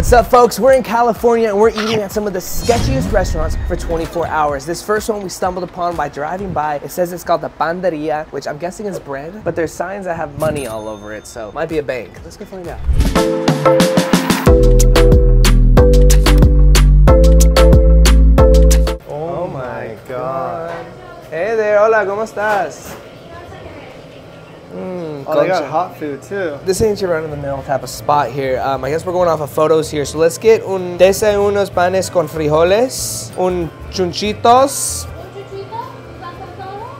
What's up, folks? We're in California and we're eating at some of the sketchiest restaurants for 24 hours. This first one we stumbled upon by driving by. It says it's called the Panderia, which I'm guessing is bread, but there's signs that have money all over it, so might be a bank. Let's go find out. Oh, my god. Hey there, hola, ¿cómo estás? Mm, Oh, they got hot food too. This ain't your run in the mill type of spot here. Um, I guess we're going off of photos here. So let's get un desayunos panes con frijoles, un chunchitos,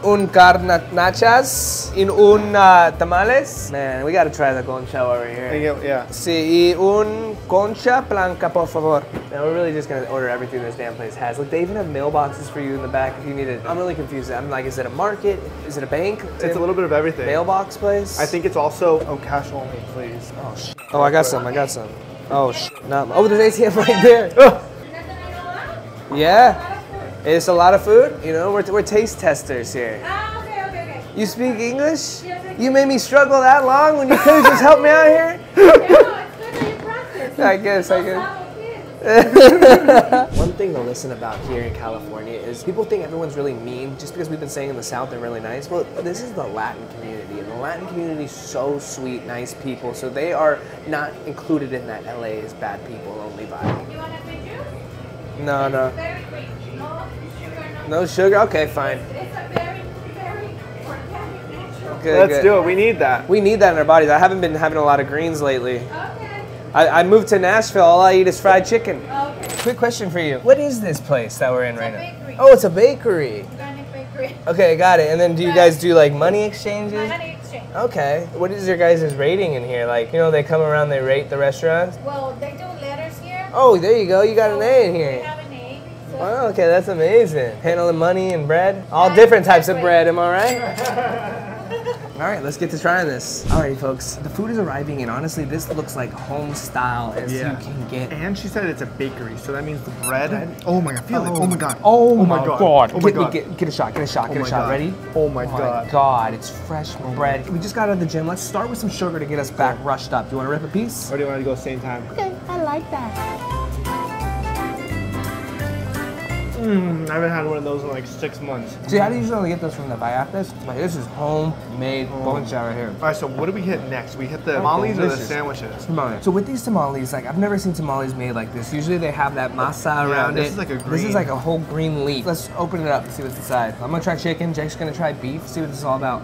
un carnachas, y un uh, tamales. Man, we gotta try the concha over here. get- yeah. Sí, y un concha blanca, por favor. Man, we're really just gonna order everything this damn place has. Like, they even have mailboxes for you in the back if you need it. I'm really confused. I'm like, is it a market? Is it a bank? It's a little bit of everything. mailbox place? I think it's also oh cash only, please. Oh shit. Oh, I got some. I got some. Oh shit. Not. Oh, there's ATM right there. Yeah. It's a lot of food. You know, we're, we're taste testers here. Ah, okay, okay, okay. You speak English? Yes, I You made me struggle that long when you could have just helped me out here? No, it's good that you practice. I guess, I Those guess. One thing to listen about here in California is people think everyone's really mean just because we've been saying in the South they're really nice. Well, this is the Latin community, and the Latin community is so sweet, nice people. So they are not included in that LA is bad people only vibe. You want a big juice? No, no. Very quick. No sugar, No no. sugar? Okay, fine. It's a very, very organic, natural. Good, Let's good. do it. We need that. We need that in our bodies. I haven't been having a lot of greens lately. Okay. I, I moved to Nashville. All I eat is fried chicken. Okay. Quick question for you. What is this place that we're in It's right a now? bakery. Oh, it's a bakery. Organic bakery. Okay, got it. And then do you guys do like money exchanges? Money exchange. Okay. What is your guys' rating in here? Like, you know, they come around, they rate the restaurants. Well, they do letters here. Oh, there you go. You got an A in We here. Wow, okay, that's amazing. Handling money and bread. All different types of bread, am I right? All right, let's get to trying this. Alrighty, folks. The food is arriving, and honestly, this looks like home style as Yeah. you can get. And she said it's a bakery, so that means the bread. Oh my god, feel it. Oh, oh. my god. Oh, oh, my my God. god. Oh my God. Get, get a shot, get a shot, Oh get a shot. God. Ready? Oh my god. Oh god. my god, it's fresh oh bread. We just got out of the gym. Let's start with some sugar to get us back rushed up. Do you want to rip a piece? Or do you want to go same time? Okay, I like that. Mm, I haven't had one of those in like six months. See, how do you usually get those from the Vallartas? Like, this is homemade boncha right here. All right, so what do we hit next? We hit the tamales or the sandwiches? Tamales. So with these tamales, like I've never seen tamales made like this. Usually they have that masa around it. this it. is like a green. This is like a whole green leaf. Let's open it up and see what's inside. I'm gonna try chicken. Jake's gonna try beef. See what this is all about.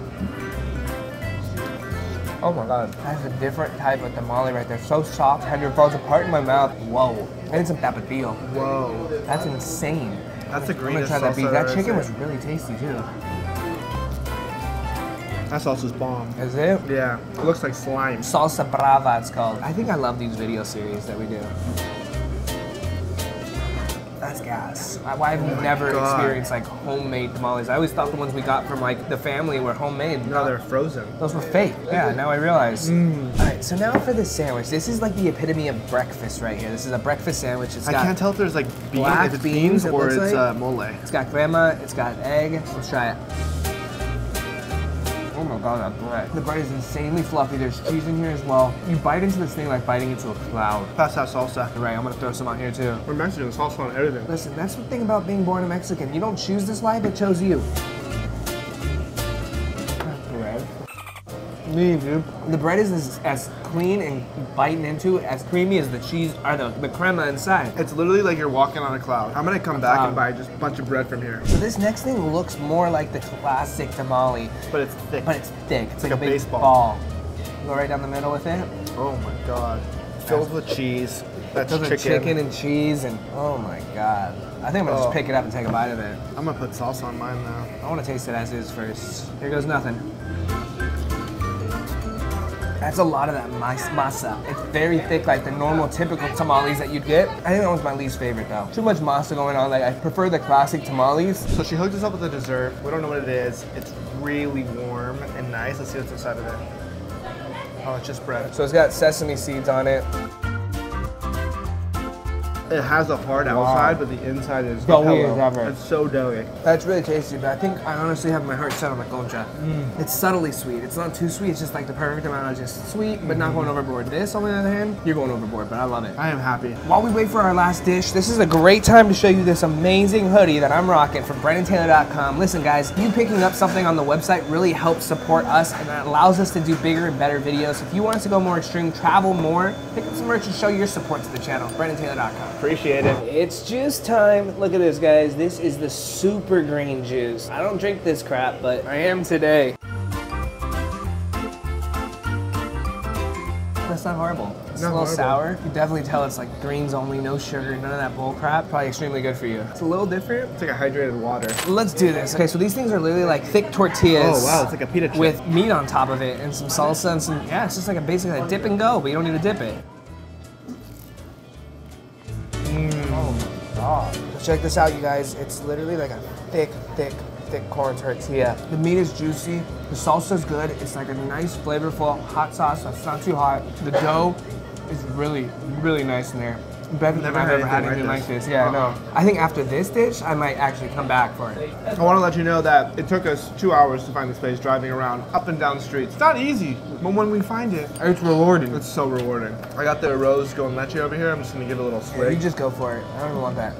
Oh my god, that's a different type of tamale right there. So soft, tender, falls apart in my mouth. Whoa, and some tapatio. Whoa. That's insane. That's the I'm gonna try that beef. That chicken was really tasty too. That sauce salsa's bomb. Is it? Yeah, it looks like slime. Salsa Brava, it's called. I think I love these video series that we do. That's gas. I, I've never God. experienced like homemade tamales. I always thought the ones we got from like the family were homemade. No, they're frozen. Those were fake. Yeah, now I realize. Mm. All right, so now for the sandwich. This is like the epitome of breakfast right here. This is a breakfast sandwich. It's I can't tell if there's like beans, black beans, beans, or looks it's like. uh, mole. It's got crema, it's got egg. Let's try it. My god, that bread. The bread is insanely fluffy. There's cheese in here as well. You bite into this thing like biting into a cloud. Pass that salsa. Right, I'm gonna throw some out here too. We're Mexican, salsa on everything. Listen, that's the thing about being born a Mexican. You don't choose this life, it chose you. Me, dude. The bread is as, as clean and biting into, as creamy as the cheese, or the, the crema inside. It's literally like you're walking on a cloud. I'm gonna come back cloud. and buy just a bunch of bread from here. So this next thing looks more like the classic tamale, But it's thick. but it's thick. It's like, like a, baseball. ball. Go right down the middle with it. oh my god. Filled with cheese. That's Those chicken. chicken and cheese and oh my god. I think I'm gonna Oh. just pick it up and take a bite of it. I'm gonna put salsa on mine now. I want to taste it as is first. Here goes nothing. That's a lot of that mas- masa. It's very thick, like the normal, typical tamales that you'd get. I think that one's my least favorite though. Too much masa going on. Like I prefer the classic tamales. So she hooked us up with a dessert. We don't know what it is. It's really warm and nice. Let's see what's inside of it. Oh, it's just bread. So it's got sesame seeds on it. It has a hard outside, but the inside is Doughy hello. as ever. It's so doughy. That's really tasty, but I think I honestly have my heart set on the concha. Mm. It's subtly sweet. It's not too sweet. It's just like the perfect amount of just sweet, but not going mm-hmm. overboard. This, on the other hand, you're going overboard, but I love it. I am happy. While we wait for our last dish, this is a great time to show you this amazing hoodie that I'm rocking from BrennenTaylor.com. Listen, guys, you picking up something on the website really helps support us and it allows us to do bigger and better videos. If you want us to go more extreme, travel more, pick up some merch and show your support to the channel. BrennenTaylor.com. Appreciate it. It's juice time. Look at this, guys. This is the super green juice. I don't drink this crap, but I am today. That's not horrible. It's Not a little horrible. sour. You can definitely tell it's like greens only, no sugar, none of that bull crap. Probably extremely good for you. It's a little different. It's like a hydrated water. Let's do this. Okay, so these things are literally like thick tortillas. Oh, wow, it's like a pita chip. With meat on top of it and some salsa and some, yeah, it's just like a basically a dip and go, but you don't need to dip it. So check this out, you guys. It's literally like a thick, thick, thick corn tortilla. The meat is juicy. The salsa is good. It's like a nice, flavorful hot sauce that's not too hot. The dough is really, really nice in there. Better than I've ever had anything like this. Yeah, no. I think after this dish, I might actually come back for it. I want to let you know that it took us two hours to find this place driving around up and down streets. It's not easy, but when we find it, It's rewarding. it's so rewarding. I got the arroz con leche over here. I'm just gonna give it a little Yeah, you just go for it. I don't even want that.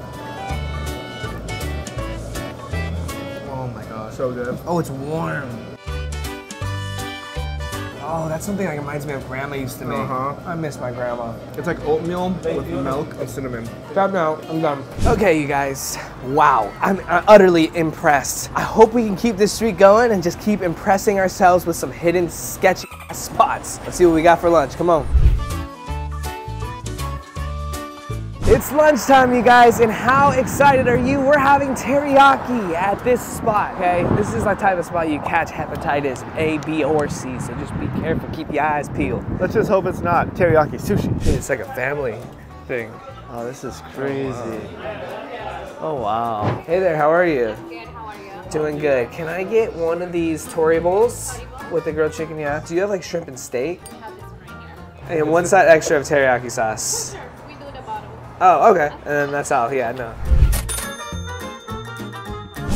oh my god, so good. Oh, it's warm. Oh, that's something that reminds me of Grandma used to make. Uh-huh. I miss my grandma. It's like oatmeal with milk and cinnamon. Stop now. I'm done. Okay, you guys. Wow. I'm utterly impressed. I hope we can keep this streak going and just keep impressing ourselves with some hidden sketchy spots. Let's see what we got for lunch. Come on. It's lunchtime, you guys, and how excited are you? We're having teriyaki at this spot, okay? This is the type of spot you catch hepatitis A, B, or C, so just be careful. Keep your eyes peeled. Let's just hope it's not teriyaki sushi. It's like a family thing. Oh, this is crazy. Oh, wow. Oh, hey there, how are you? Good, how are you? Doing good. Can I get one of these tori bowls with the grilled chicken? Yeah. Do you have like shrimp and steak? I have this one right here. And one side extra of teriyaki sauce. Oh, okay. And then that's all. Yeah, no.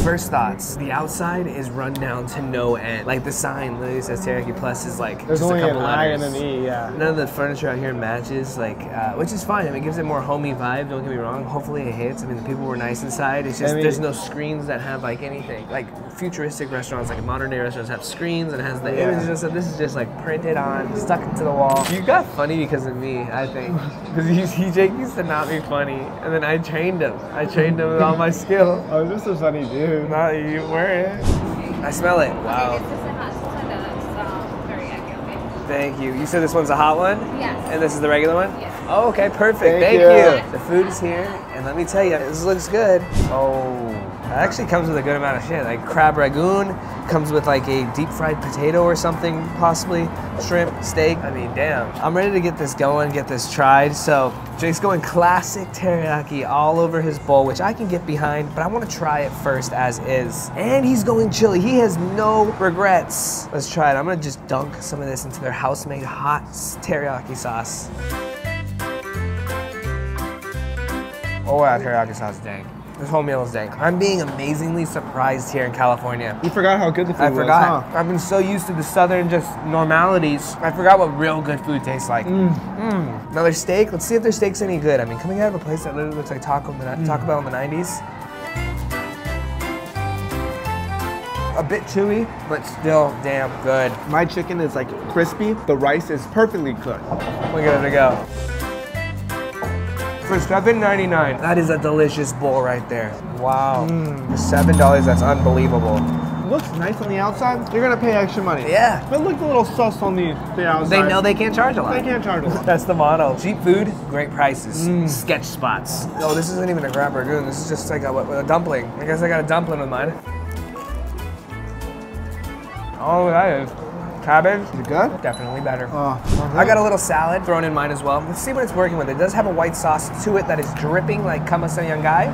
First thoughts. The outside is run down to no end. Like the sign literally says teriyaki plus is like There's just only a couple an I and an E, yeah. None of the furniture out here matches, like, uh, which is fine. I mean, it gives it more homey vibe. Don't get me wrong. Hopefully, it hits. I mean, the people were nice inside. It's just I mean- there's no screens that have like anything. Like futuristic restaurants, like modern day restaurants, have screens and it has the Yeah. images. And this is just like printed on, stuck into the wall. You got funny because of me, I think, because he, he Jake used to not be funny, and then I trained him. I trained him with all my skill. Oh, just a funny dude. Not you weren't. I smell it. Wow. Okay, this is the hot sauce and that's um, teriyaki, okay? Thank you. You said this one's a hot one? Yes. And this is the regular one? Yes. Oh, okay, perfect. Thank Thank, you. you. The food is here, and let me tell you, this looks good. Oh, it actually comes with a good amount of shit. Like crab ragoon, comes with like a deep fried potato or something, possibly shrimp, steak. I mean, damn. I'm ready to get this going, get this tried. So Jake's going classic teriyaki all over his bowl, which I can get behind, but I want to try it first as is. And he's going chili. He has no regrets. Let's try it. I'm gonna just dunk some of this into their house-made hot teriyaki sauce. Oh, that teriyaki sauce is dank. This whole meal is dank. I'm being amazingly surprised here in California. You forgot how good the food I was, I forgot. huh? I've been so used to the southern just normalities. I forgot what real good food tastes like. Mm. Another steak. Let's see if their steak's any good. I mean, coming out of a place that literally looks like Taco, Taco Bell in the 90s. A bit chewy, but still damn good. My chicken is like crispy. The rice is perfectly cooked. Look at it go. For $7.99, that is a delicious bowl right there. Wow. Hmm. For $7, that's unbelievable. Looks nice on the outside. You're gonna pay extra money. Yeah. But it looked a little sus on the, the outside. They know they can't charge a lot. They can't charge a lot. That's the motto. Cheap food, great prices. Hmm. Sketch spots. No, this isn't even a crab ragoon. This is just like a, what, a dumpling. I guess I got a dumpling with mine. Oh, that is cabbage. Is it good? Definitely better. Oh, I got a little salad thrown in mine as well. Let's see what it's working with. It does have a white sauce to it that is dripping like kamasan yangai.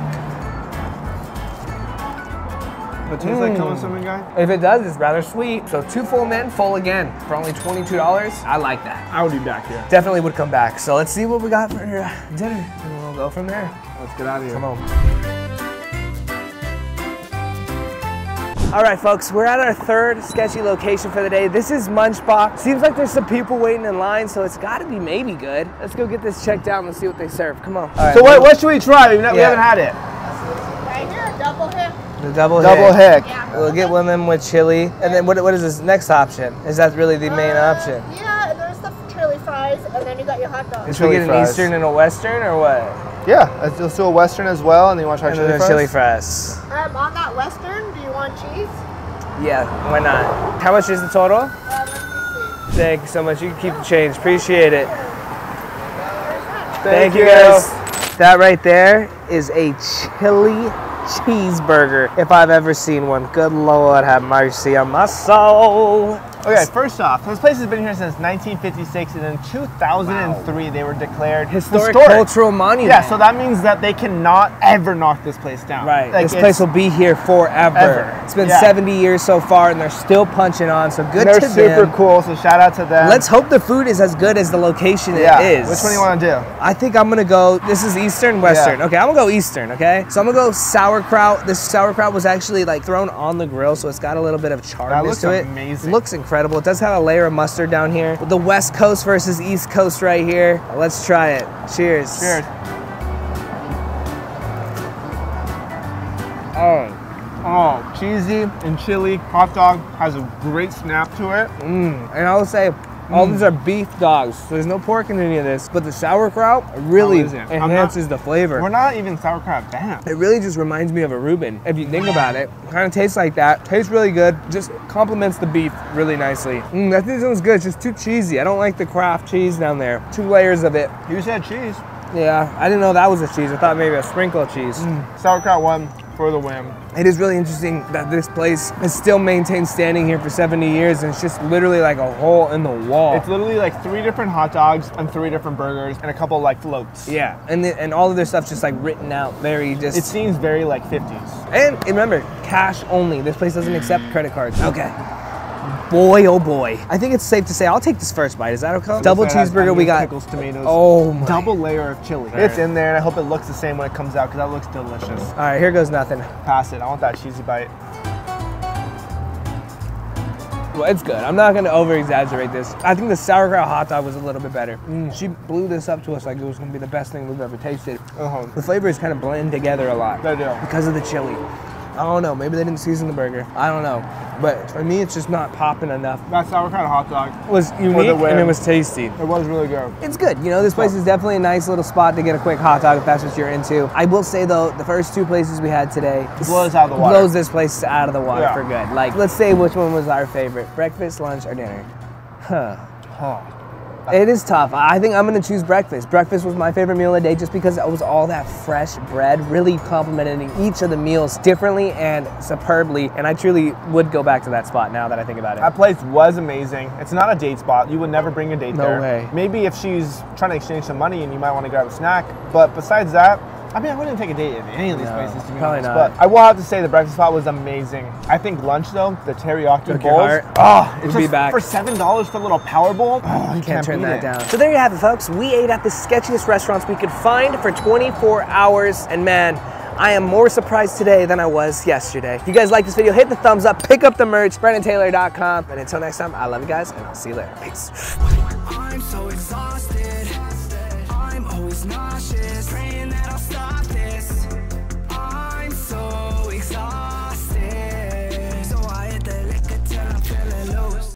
But tastes like come with something, guy. If it does, it's rather sweet. So two full men, full again, for only $22. I like that. I would be back here. Definitely would come back. So let's see what we got for uh, dinner, and we'll go from there. Let's get out of here. Come on. All right, folks, we're at our third sketchy location for the day. This is Munchbox. Seems like there's some people waiting in line, so it's got to be maybe good. Let's go get this checked out and see what they serve. Come on. All right, So what, what should we try? We've not, We haven't had it. Right here, double hip. The double Double hick. hick. Yeah. We'll get one of them with chili. And then what, what is this next option? Is that really the main Uh, option? Yeah, and there's the chili fries, and then you got your hot dogs. Should we chili get an fries. Eastern and a Western or what? Yeah, let's, let's do a Western as well, and then you want to try And chili fries? chili fries. Um, on that western, cheese? Yeah, why not? How much is the total? Uh, let me see. Thank you so much. You can keep the change. Appreciate it. Thank, you guys. That right there is a chili cheeseburger, if I've ever seen one. Good Lord, have mercy on my soul. Okay, first off, this place has been here since 1956, and in 2003 they were declared Historic, cultural monument. Yeah, so that means that they cannot ever knock this place down. Right. Like, this place will be here forever. Ever. It's been Yeah. 70 years so far, and they're still punching on. So good They're to super them. cool, so shout out to them. Let's hope the food is as good as the location yeah. it is. Which one do you want to do? I think I'm gonna go. This is Eastern, Western. Yeah. Okay, I'm gonna go Eastern. Okay, so I'm gonna go sauerkraut. This sauerkraut was actually like thrown on the grill, so it's got a little bit of charredness looks to it. amazing. Looks incredible. It does have a layer of mustard down here. The West Coast versus East Coast right here. Let's try it. Cheers. Cheers. Oh, Oh, cheesy and chili. Hot dog has a great snap to it. Mm, and I will say. All Mm. these are beef dogs. So there's no pork in any of this, but the sauerkraut really is not- enhances the flavor. We're not even sauerkraut bad. It really just reminds me of a Reuben. If you think about it, kind of tastes like that. Tastes really good. Just complements the beef really nicely. Mm, I think this one's good. It's just too cheesy. I don't like the Kraft cheese down there. Two layers of it. You said cheese. Yeah, I didn't know that was a cheese. I thought maybe a sprinkle of cheese. Sauerkraut one for the win. It is really interesting that this place has still maintained standing here for 70 years, and it's just literally like a hole in the wall. It's literally like three different hot dogs and three different burgers and a couple like floats. yeah, and the, and all of their stuff's just like written out very just. It seems very like 50s. And remember, cash only. This place doesn't accept credit cards. Okay. Boy, oh boy. I think it's safe to say I'll take this first bite. Is that okay? Double cheeseburger. We got. pickles, tomatoes. Oh my. Double layer of chili. It's in there, and I hope it looks the same when it comes out because that looks delicious. All right, here goes nothing. Pass it. I want that cheesy bite. Well, it's good. I'm not gonna over exaggerate this. I think the sauerkraut hot dog was a little bit better. Mm, she blew this up to us like it was gonna be the best thing we've ever tasted. Uh-huh. The flavors kind of blend together a lot. They do. Because of the chili. I don't know. Maybe they didn't season the burger. I don't know. But for me, it's just not popping enough. That sour kind of hot dog, was unique and it was tasty. it was really good. It's good. You know, this place is definitely a nice little spot to get a quick hot dog if that's what you're into. I will say though, the first two places we had today Blows out of the water. Blows this place out of the water Yeah. for good. Like, let's say which one was our favorite: breakfast, lunch, or dinner. Huh. Huh. It is tough. I think I'm gonna choose breakfast. Breakfast was my favorite meal of the day just because it was all that fresh bread, really complementing each of the meals differently and superbly. And I truly would go back to that spot now that I think about it. That place was amazing. It's not a date spot. You would never bring a date No there. way. Maybe if she's trying to exchange some money and you might want to grab a snack. But besides that, I mean, I wouldn't take a date at any of these No, places to be probably honest. not. But I will have to say the breakfast spot was amazing. I think lunch though, the teriyaki Broke your bowls. heart. Ah, oh, it's We'll just be back. for seven dollars for a little power bowl. Oh, you Can't turn beat that it. down. So there you have it, folks. We ate at the sketchiest restaurants we could find for 24 hours, and man, I am more surprised today than I was yesterday. If you guys like this video, hit the thumbs up, pick up the merch, BrennenTaylor.com. And until next time, I love you guys, and I'll see you later. Peace. I'm